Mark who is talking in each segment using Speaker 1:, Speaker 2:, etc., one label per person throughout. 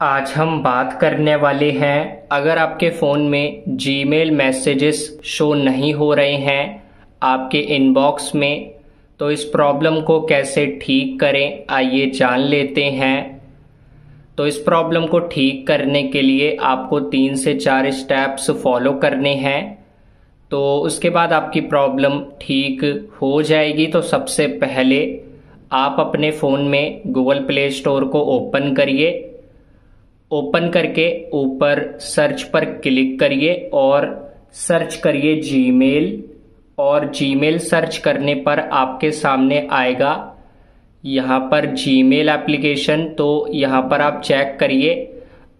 Speaker 1: आज हम बात करने वाले हैं। अगर आपके फ़ोन में जीमेल मैसेजेस शो नहीं हो रहे हैं आपके इनबॉक्स में तो इस प्रॉब्लम को कैसे ठीक करें, आइए जान लेते हैं। तो इस प्रॉब्लम को ठीक करने के लिए आपको तीन से चार स्टेप्स फॉलो करने हैं। तो उसके बाद आपकी प्रॉब्लम ठीक हो जाएगी। तो सबसे पहले आप अपने फ़ोन में गूगल प्ले स्टोर को ओपन करिए। ओपन करके ऊपर सर्च पर क्लिक करिए और सर्च करिए जीमेल और जीमेल सर्च करने पर आपके सामने आएगा। यहाँ पर जीमेल एप्लीकेशन तो यहाँ पर आप चेक करिए।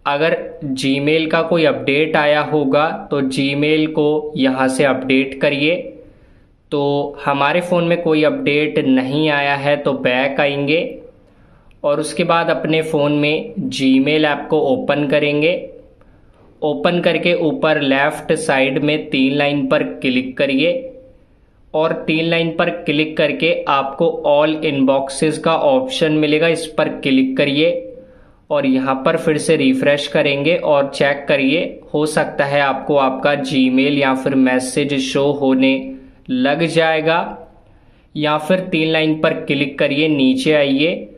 Speaker 1: अगर जीमेल का कोई अपडेट आया होगा तो जीमेल को यहाँ से अपडेट करिए। तो हमारे फ़ोन में कोई अपडेट नहीं आया है तो बैक आएँगे। और उसके बाद अपने फ़ोन में जीमेल ऐप को ओपन करेंगे। ओपन करके ऊपर लेफ़्ट साइड में तीन लाइन पर क्लिक करिए और तीन लाइन पर क्लिक करके आपको ऑल इनबॉक्सेस का ऑप्शन मिलेगा। इस पर क्लिक करिए और यहाँ पर फिर से रिफ्रेश करेंगे और चेक करिए, हो सकता है आपको आपका जीमेल या फिर मैसेज शो होने लग जाएगा। या फिर तीन लाइन पर क्लिक करिए, नीचे आइए।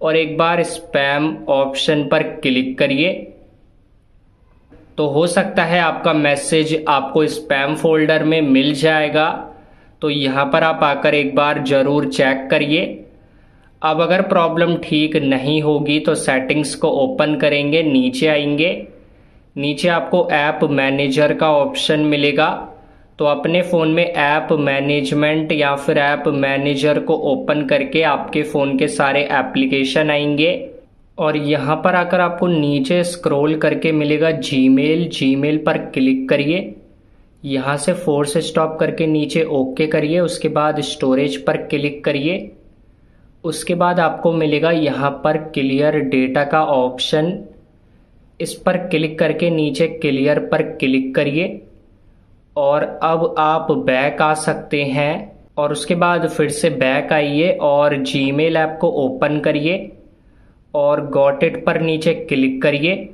Speaker 1: और एक बार स्पैम ऑप्शन पर क्लिक करिए। तो हो सकता है आपका मैसेज आपको स्पैम फोल्डर में मिल जाएगा। तो यहाँ पर आप आकर एक बार ज़रूर चेक करिए। अब अगर प्रॉब्लम ठीक नहीं होगी तो सेटिंग्स को ओपन करेंगे, नीचे आएँगे। नीचे आपको ऐप मैनेजर का ऑप्शन मिलेगा। तो अपने फ़ोन में ऐप मैनेजमेंट या फिर ऐप मैनेजर को ओपन करके आपके फ़ोन के सारे एप्लीकेशन आएँगे। और यहाँ पर आकर आपको नीचे स्क्रॉल करके मिलेगा जीमेल। जीमेल पर क्लिक करिए। यहाँ से फोर्स स्टॉप करके नीचे ओके करिए। उसके बाद स्टोरेज पर क्लिक करिए। उसके बाद आपको मिलेगा यहाँ पर क्लियर डेटा का ऑप्शन। इस पर क्लिक करके नीचे क्लियर पर क्लिक करिए। और अब आप बैक आ सकते हैं और उसके बाद फिर से बैक आइए और जीमेल ऐप को ओपन करिए और गॉट इट पर नीचे क्लिक करिए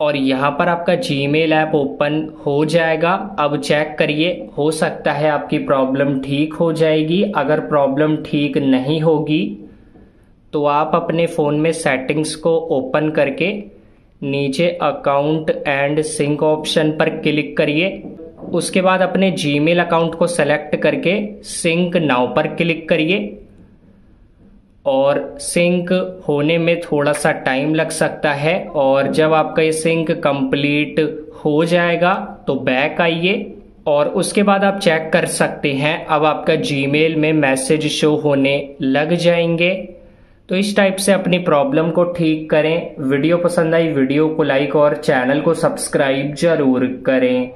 Speaker 1: और यहाँ पर आपका जीमेल ऐप ओपन हो जाएगा। अब चेक करिए, हो सकता है आपकी प्रॉब्लम ठीक हो जाएगी। अगर प्रॉब्लम ठीक नहीं होगी तो आप अपने फ़ोन में सेटिंग्स को ओपन करके नीचे अकाउंट एंड सिंक ऑप्शन पर क्लिक करिए। उसके बाद अपने जीमेल अकाउंट को सेलेक्ट करके सिंक नाउ पर क्लिक करिए। और सिंक होने में थोड़ा सा टाइम लग सकता है और जब आपका ये सिंक कंप्लीट हो जाएगा तो बैक आइए और उसके बाद आप चेक कर सकते हैं। अब आपका जीमेल में मैसेज शो होने लग जाएँगे। तो इस टाइप से अपनी प्रॉब्लम को ठीक करें। वीडियो पसंद आई वीडियो को लाइक और चैनल को सब्सक्राइब ज़रूर करें।